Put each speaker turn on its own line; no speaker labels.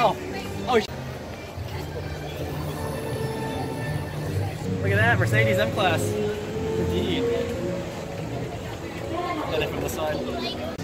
Oh. Oh. Look at that, Mercedes M-Class. Indeed. And it from the side.